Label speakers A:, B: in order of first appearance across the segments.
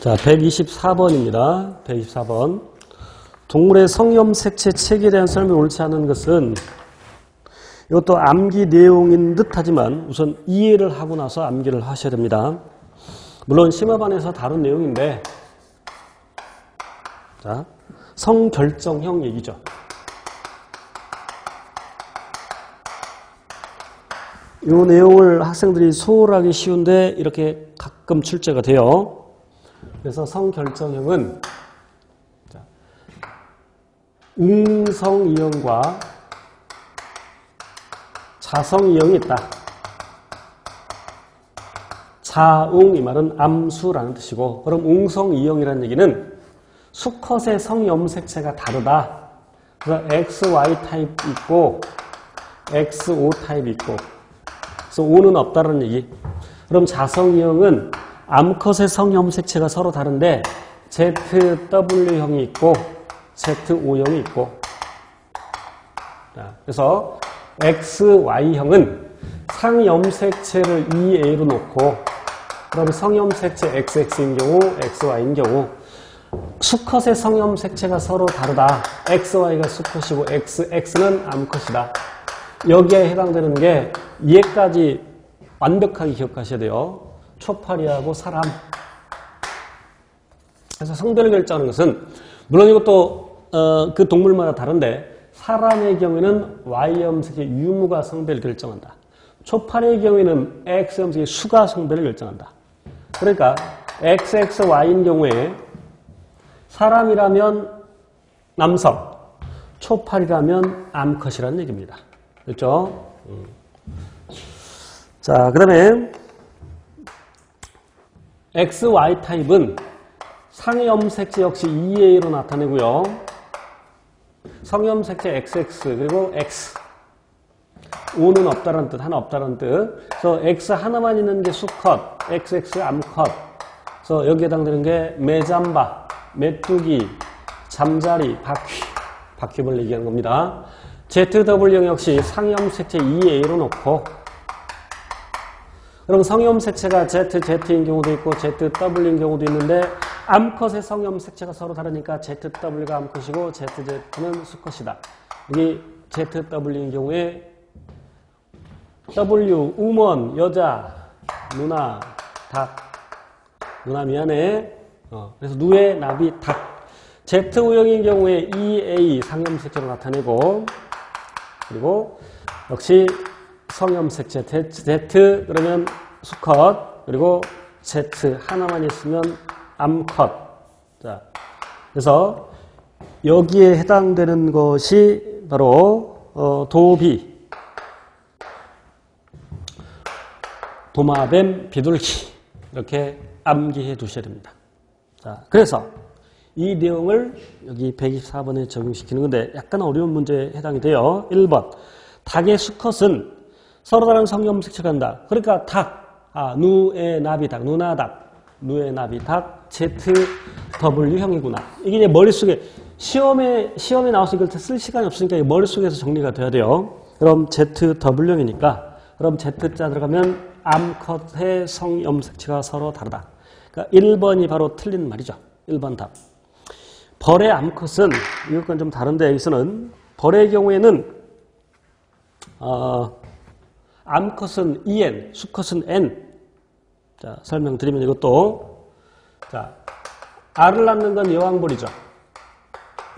A: 자, 124번입니다. 124번. 동물의 성염 색채 책에 대한 설명이 옳지 않은 것은 이것도 암기 내용인 듯 하지만 우선 이해를 하고 나서 암기를 하셔야 됩니다. 물론 심화반에서 다룬 내용인데 자, 성결정형 얘기죠. 이 내용을 학생들이 소홀하기 쉬운데 이렇게 가끔 출제가 돼요. 그래서 성결정형은 자, 웅성이형과 자성이형이 있다. 자웅 이 말은 암수라는 뜻이고 그럼 웅성이형이라는 얘기는 수컷의 성염색체가 다르다. 그래서 XY 타입 있고 XO 타입 있고 그래서 O는 없다는 얘기. 그럼 자성이형은 암컷의 성염색체가 서로 다른데 ZW형이 있고 ZO형이 있고 자, 그래서 XY형은 상염색체를 EA로 놓고 그럼 성염색체 XX인 경우 XY인 경우 수컷의 성염색체가 서로 다르다. XY가 수컷이고 XX는 암컷이다. 여기에 해당되는 게 얘까지 완벽하게 기억하셔야 돼요. 초파리하고 사람. 그래서 성별을 결정하는 것은 물론 이것도 어, 그 동물마다 다른데 사람의 경우에는 Y염색의 유무가 성별을 결정한다. 초파리의 경우에는 X염색의 수가 성별을 결정한다. 그러니까 XXY인 경우에 사람이라면 남성, 초파리라면 암컷이라는 얘기입니다. 그렇죠? 음. 자, 그 다음에 XY 타입은 상염색체 역시 EA로 나타내고요. 성염색체 XX 그리고 X O는 없다는 뜻, 하나 없다는 뜻. 그래서 X 하나만 있는 게 수컷, XX 암컷. 그래서 여기에 해당되는 게 매잠바, 메뚜기, 잠자리, 바퀴, 바퀴벌레 얘기하는 겁니다. ZW 역시 상염색체 EA로 놓고 그럼 성염색체가 ZZ인 경우도 있고 ZW인 경우도 있는데 암컷의 성염색체가 서로 다르니까 ZW가 암컷이고 ZZ는 수컷이다. 여기 ZW인 경우에 W, 우먼, 여자, 누나, 닭. 누나 미안해. 어, 그래서 누에, 나비, 닭. Z우형인 경우에 EA 상염색체로 나타내고 그리고 역시 성염색체 Z 그러면 수컷 그리고 Z 하나만 있으면 암컷. 자 그래서 여기에 해당되는 것이 바로 어, 도비. 도마뱀 비둘기. 이렇게 암기해 두셔야 됩니다. 자 그래서 이 내용을 여기 124번에 적용시키는 건데 약간 어려운 문제에 해당이 돼요. 1번. 닭의 수컷은 서로 다른 성염색체가 한다. 그러니까 닭, 아, 누에 나비 닭, 누나 닭, 누에 나비 닭, ZW형이구나. 이게 이제 머릿속에 시험에, 시험에 나와서 이걸 쓸 시간이 없으니까 머릿속에서 정리가 돼야 돼요. 그럼 ZW형이니까, 그럼 Z자 들어가면 암컷의 성염색체가 서로 다르다. 그러니까 1번이 바로 틀린 말이죠. 1번 답. 벌의 암컷은, 이것과는 좀 다른데 여기서는 벌의 경우에는, 어, 암컷은 EN, 수컷은 N. 자, 설명드리면 이것도. 자, 알을 낳는 건 여왕벌이죠.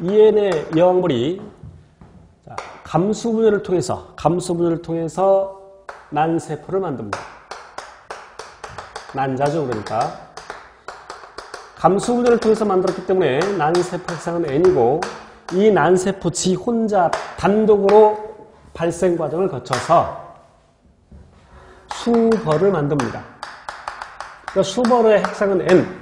A: EN의 여왕벌이 자, 감수분열을 통해서, 감수분열을 통해서 난세포를 만듭니다. 난자죠, 그러니까. 감수분열을 통해서 만들었기 때문에 난세포 핵상은 N이고, 이 난세포 지 혼자 단독으로 발생 과정을 거쳐서 수벌을 만듭니다. 그러니까 수벌의 핵상은 N.